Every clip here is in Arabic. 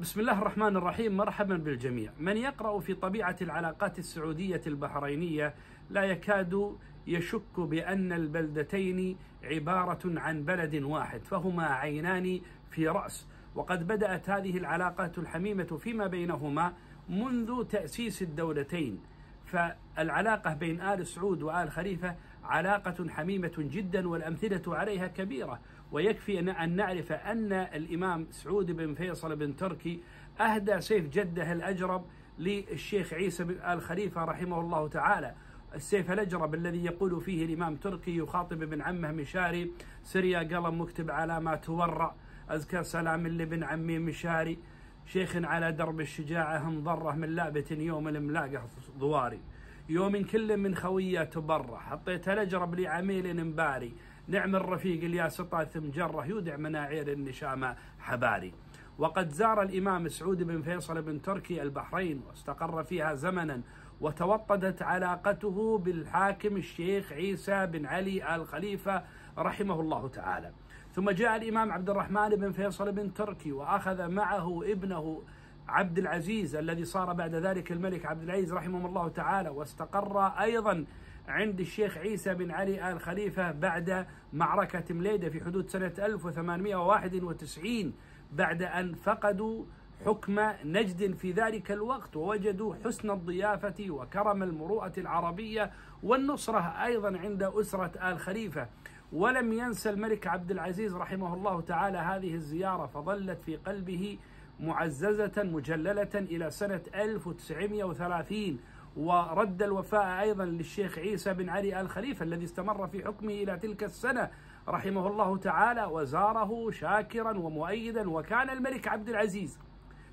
بسم الله الرحمن الرحيم مرحبا بالجميع. من يقرأ في طبيعة العلاقات السعودية البحرينية لا يكاد يشك بأن البلدتين عبارة عن بلد واحد فهما عينان في رأس. وقد بدأت هذه العلاقات الحميمة فيما بينهما منذ تأسيس الدولتين. فالعلاقة بين آل سعود وآل خليفة علاقة حميمة جدا والأمثلة عليها كبيرة. ويكفي أن نعرف أن الإمام سعود بن فيصل بن تركي أهدى سيف جده الأجرب للشيخ عيسى بن آل خليفة رحمه الله تعالى. السيف الأجرب الذي يقول فيه الإمام تركي يخاطب ابن عمه مشاري سريا قلم مكتب على ما تورع أزكى سلام لابن عمي مشاري. شيخ على درب الشجاعة انضره من لعبة يوم الملاقة ضواري. يوم كل من خوية تبرع. حطيت الأجرب لعميل مباري. نعم الرفيق الياس ثم جرة يودع مناعير النشامة حباري. وقد زار الإمام سعود بن فيصل بن تركي البحرين واستقر فيها زمنا وتوطدت علاقته بالحاكم الشيخ عيسى بن علي الخليفة رحمه الله تعالى. ثم جاء الإمام عبد الرحمن بن فيصل بن تركي وأخذ معه ابنه عبد العزيز الذي صار بعد ذلك الملك عبد العزيز رحمه الله تعالى واستقر أيضا عند الشيخ عيسى بن علي آل خليفة بعد معركة مليدة في حدود سنة 1891 بعد أن فقدوا حكم نجد في ذلك الوقت ووجدوا حسن الضيافة وكرم المروءة العربية والنصرة أيضا عند أسرة آل خليفة. ولم ينسى الملك عبد العزيز رحمه الله تعالى هذه الزيارة فظلت في قلبه معززة مجللة إلى سنة 1930 ورد الوفاء أيضا للشيخ عيسى بن علي آل خليفة الذي استمر في حكمه إلى تلك السنة رحمه الله تعالى وزاره شاكرا ومؤيدا وكان الملك عبد العزيز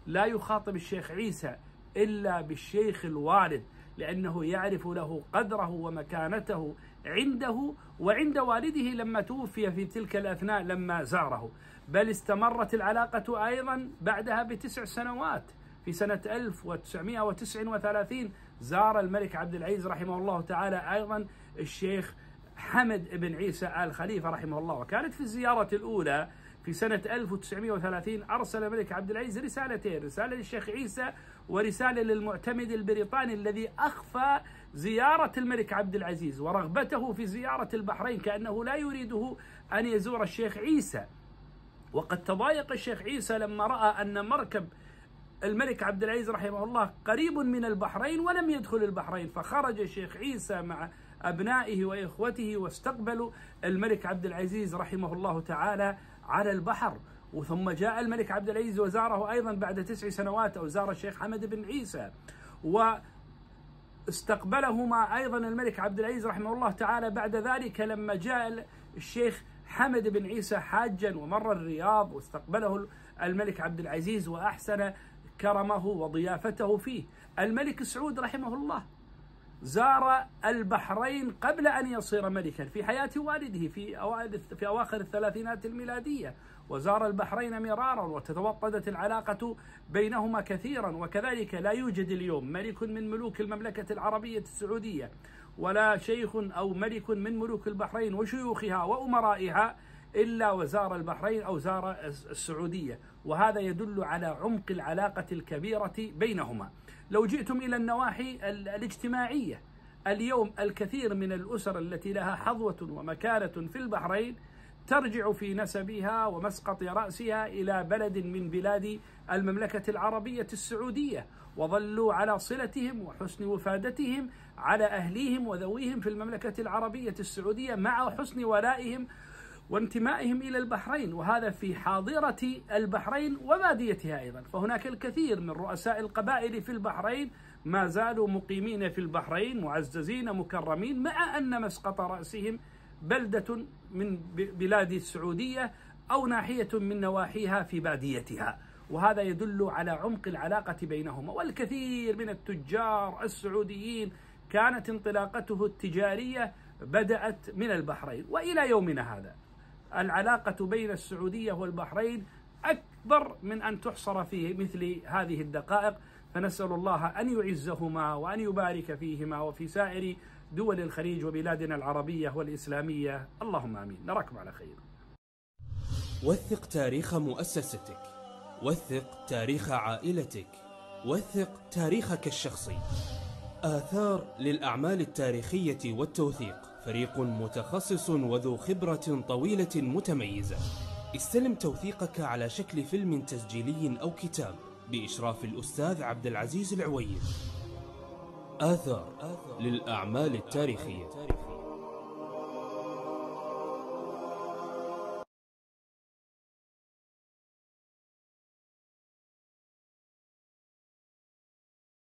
لا يخاطب الشيخ عيسى إلا بالشيخ الوالد. لأنه يعرف له قدره ومكانته عنده وعند والده لما توفي في تلك الأثناء لما زاره. بل استمرت العلاقة أيضا بعدها بتسع سنوات. في سنة 1939 زار الملك عبد العزيز رحمه الله تعالى أيضا الشيخ حمد بن عيسى آل خليفة رحمه الله. وكانت في الزيارة الأولى في سنة 1930 أرسل الملك عبد العزيز رسالتين رسالة للشيخ عيسى ورسالة للمعتمد البريطاني الذي أخفى زيارة الملك عبد العزيز ورغبته في زيارة البحرين كأنه لا يريده أن يزور الشيخ عيسى. وقد تضايق الشيخ عيسى لما رأى أن مركب الملك عبد العزيز رحمه الله قريب من البحرين ولم يدخل البحرين فخرج الشيخ عيسى مع أبنائه وإخوته واستقبلوا الملك عبد العزيز رحمه الله تعالى. على البحر وثم جاء الملك عبد العزيز وزاره أيضا بعد تسع سنوات أو زار الشيخ حمد بن عيسى. واستقبلهما أيضا الملك عبد العزيز رحمه الله تعالى بعد ذلك لما جاء الشيخ حمد بن عيسى حاجا ومر الرياض واستقبله الملك عبد العزيز وأحسن كرمه وضيافته فيه. الملك سعود رحمه الله زار البحرين قبل أن يصير ملكا في حياة والده في أوائل في أواخر الثلاثينات الميلادية. وزار البحرين مرارا وتتوطدت العلاقة بينهما كثيرا وكذلك لا يوجد اليوم ملك من ملوك المملكة العربية السعودية ولا شيخ أو ملك من ملوك البحرين وشيوخها وأمرائها إلا وزار البحرين أو زار السعودية. وهذا يدل على عمق العلاقة الكبيرة بينهما. لو جئتم إلى النواحي الاجتماعية. اليوم الكثير من الأسر التي لها حظوة ومكانة في البحرين ترجع في نسبها ومسقط رأسها إلى بلد من بلاد المملكة العربية السعودية وظلوا على صلتهم وحسن وفادتهم على أهليهم وذويهم في المملكة العربية السعودية مع حسن ولائهم وانتمائهم إلى البحرين وهذا في حاضرة البحرين وباديتها أيضا. فهناك الكثير من رؤساء القبائل في البحرين ما زالوا مقيمين في البحرين معززين مكرمين مع أن مسقط رأسهم بلدة من بلاد السعودية أو ناحية من نواحيها في باديتها. وهذا يدل على عمق العلاقة بينهما. والكثير من التجار السعوديين كانت انطلاقته التجارية بدأت من البحرين. وإلى يومنا هذا. العلاقة بين السعودية والبحرين أكبر من أن تحصر في مثل هذه الدقائق. فنسأل الله أن يعزهما وأن يبارك فيهما وفي سائر دول الخليج وبلادنا العربية والإسلامية. اللهم آمين. نراكم على خير. وثق تاريخ مؤسستك. وثق تاريخ عائلتك. وثق تاريخك الشخصي. آثار للأعمال التاريخية والتوثيق. فريق متخصص وذو خبرة طويلة متميزة. استلم توثيقك على شكل فيلم تسجيلي أو كتاب بإشراف الأستاذ عبد العزيز العويل. آثار للأعمال التاريخية.